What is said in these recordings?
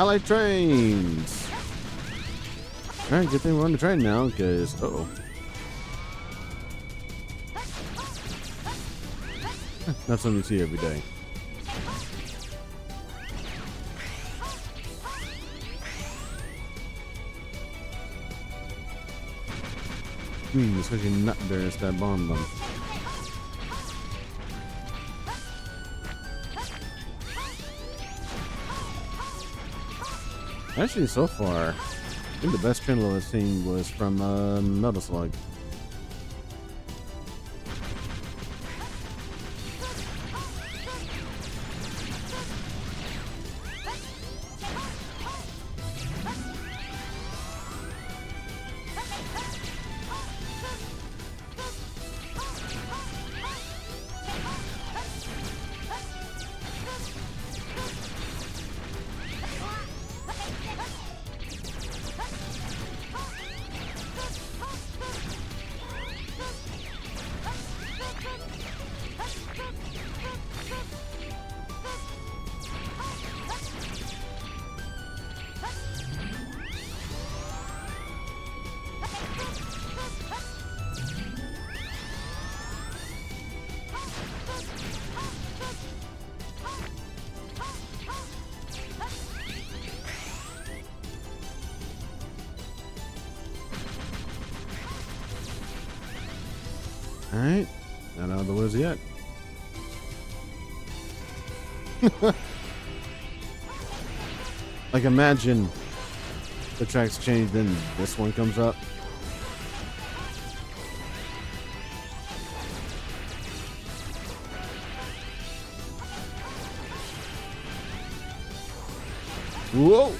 I like trains. All right, good thing we're on the train now, because uh oh. Not something you see every day. Hmm, especially nut bears that bomb them. Actually, so far, I think the best level I've seen was from uh, Metal Slug. Alright. Not out of the woods yet. like imagine the tracks change, then this one comes up. Whoa!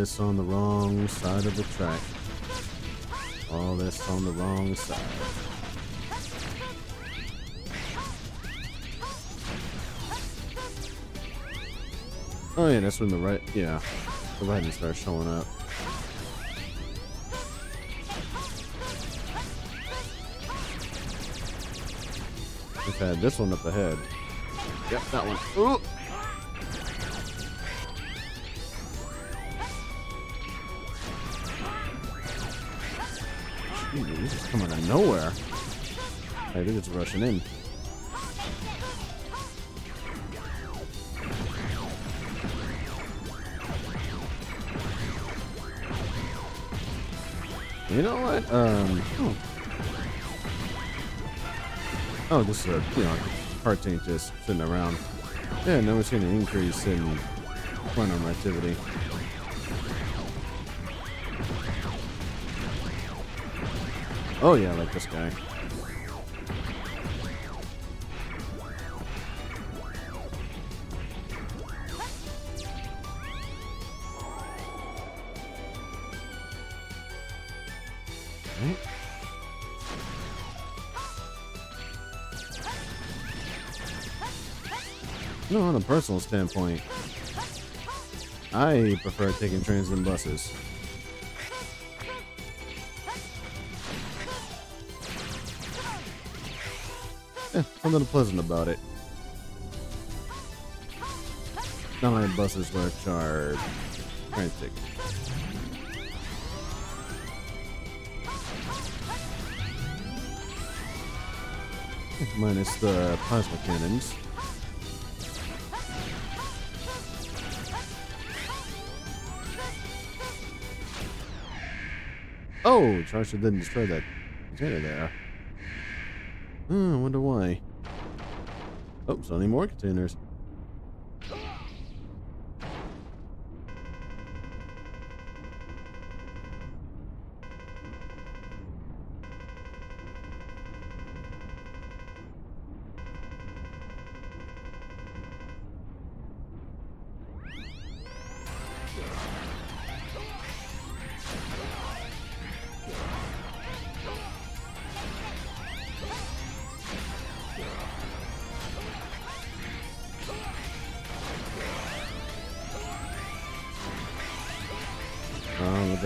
This on the wrong side of the track. All this on the wrong side. Oh yeah, that's when the right, yeah, the writing starts showing up. Okay, this one up ahead. Yep, that one. Ooh! Coming out of nowhere. I think it's rushing in. You know what? Um. Oh, oh this is a you know cartoon just sitting around. Yeah, no, we're seeing an increase in quantum activity. Oh yeah, like this guy. You on a personal standpoint, I prefer taking trains than buses. Eh, something pleasant about it. Like buses which are frantic. Minus the plasma cannons. Oh, Charger didn't destroy that container there. Hmm, I wonder why. Oh, so any more containers.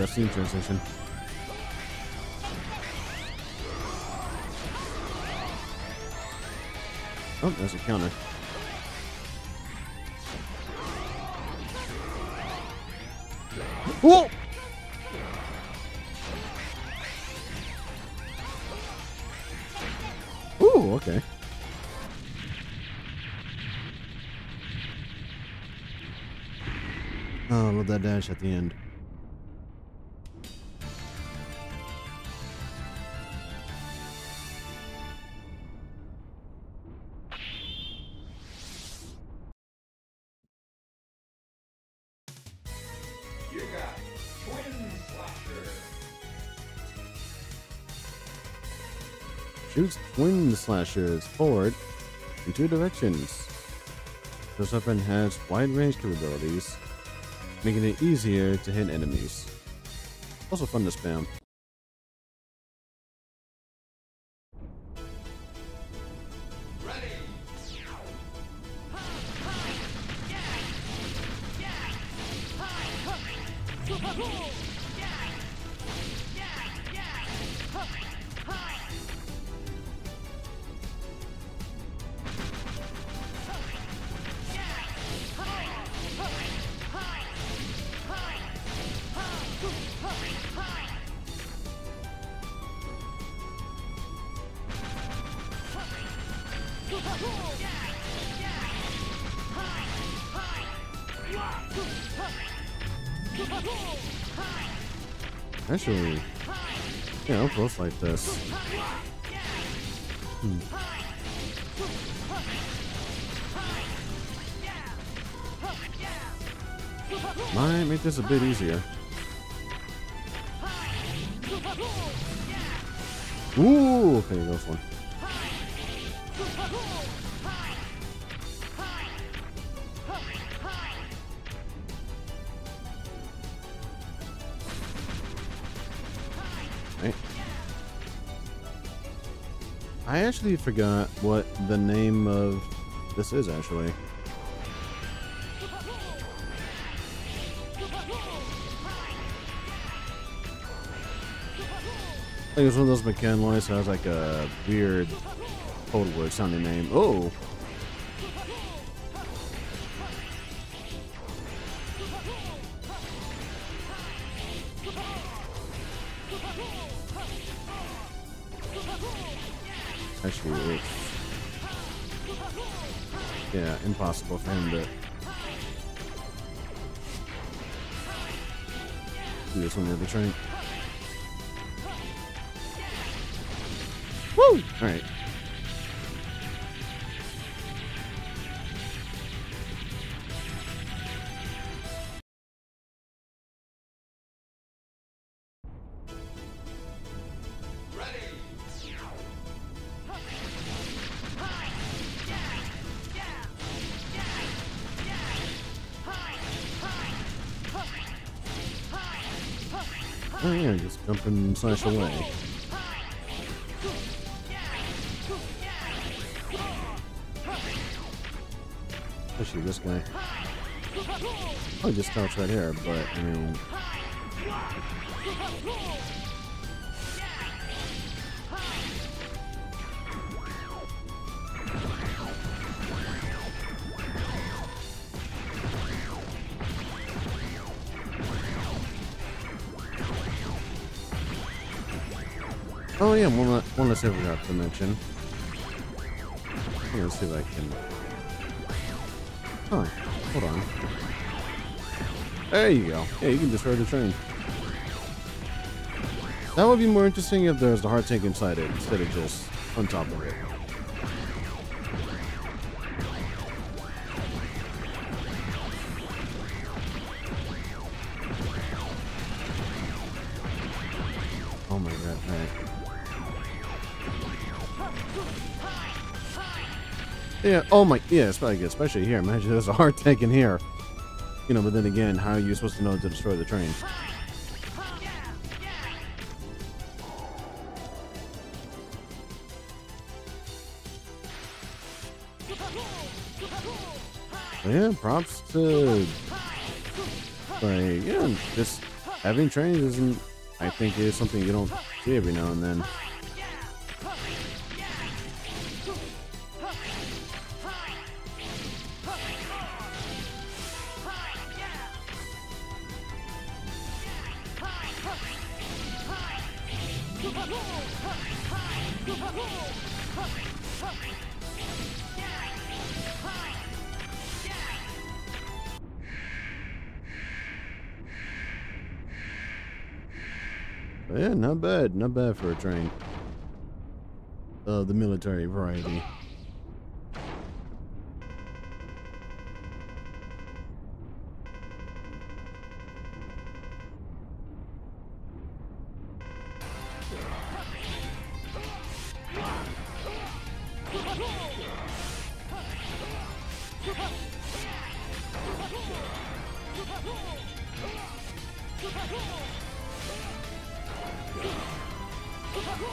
Scene transition. Oh, there's a counter. Whoa! Ooh, okay. Oh, I love that dash at the end. You got Twin Slasher. Shoots twin slashers forward in two directions. This weapon has wide range capabilities, making it easier to hit enemies. Also fun to spam. Actually, yeah, I'll both like this. Hmm. Might make this a bit easier. Ooh, okay, go one. I actually forgot what the name of this is actually. I think it's one of those McCann that has like a weird code word sounding name. Oh! Actually, it's yeah, impossible for him to do this on the other train. Woo! All Oh yeah, just jump and slash away. Especially this guy. Oh, just crouch right here, but I mean, oh yeah, one, le- one less I forgot to mention. Here, let's see if I can. Oh, hold on. There you go. Yeah, you can destroy the train. That would be more interesting if there's the heart tank inside it instead of just on top of it. Yeah, oh my, yeah, especially, especially here. Imagine there's a heart tank in here. You know, but then again, how are you supposed to know to destroy the train? Yeah, props to like yeah, just having trains isn't, I think, is something you don't see every now and then. Yeah, not bad. Not bad for a train. Uh, the military variety. Hmm.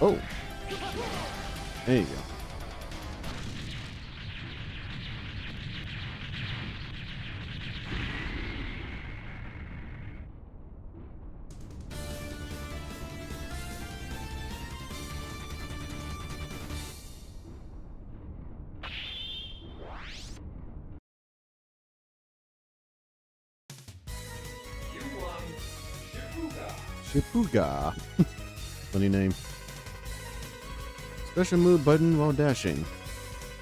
Oh. There you go. Um, Shifuga. Shifuga. Funny name. Special move button while dashing.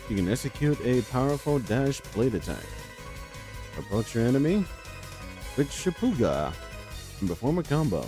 You can execute a powerful dash blade attack. Approach your enemy with Shifuga and perform a combo.